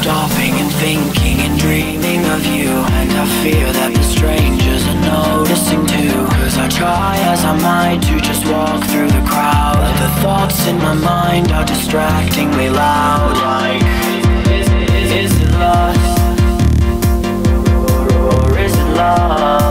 stopping and thinking and dreaming of you And I fear that the strangers are noticing too Cause I try as I might to just walk through the crowd But the thoughts in my mind are distractingly loud Like, is, it lust? Or, or is it love?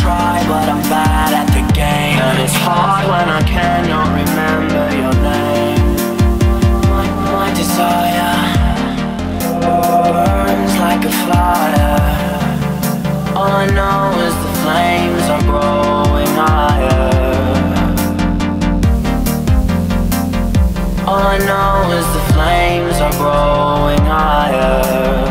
try, but I'm bad at the game. And it's hard when I cannot remember your name. My desire burns like a fire. All I know is the flames are growing higher. All I know is the flames are growing higher.